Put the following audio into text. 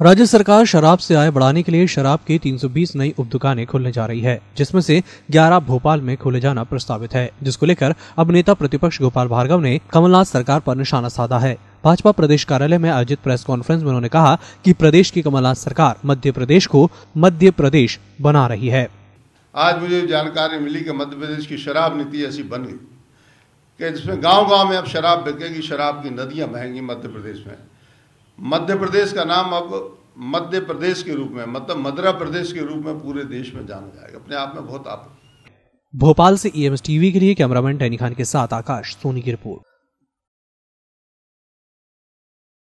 राज्य सरकार शराब से आय बढ़ाने के लिए शराब की 320 नई उप दुकानें खोलने जा रही है, जिसमें से 11 भोपाल में खोले जाना प्रस्तावित है, जिसको लेकर अब नेता प्रतिपक्ष गोपाल भार्गव ने कमलनाथ सरकार पर निशाना साधा है। भाजपा प्रदेश कार्यालय में आयोजित प्रेस कॉन्फ्रेंस में उन्होंने कहा कि प्रदेश की कमलनाथ सरकार मध्य प्रदेश को मध्य प्रदेश बना रही है। आज मुझे जानकारी मिली कि मध्य प्रदेश की शराब नीति ऐसी बन गई कि जिसमें गाँव गाँव में अब शराब बिकेगी, शराब की नदियाँ बहेंगी मध्य प्रदेश में। मध्य प्रदेश का नाम अब मध्य प्रदेश के रूप में मतलब मद्रा प्रदेश के रूप में पूरे देश में जाना जाएगा। अपने आप में बहुत आप भोपाल से ईएमएस टीवी के लिए कैमरामैन टैनी खान के साथ आकाश, सोनी की रिपोर्ट।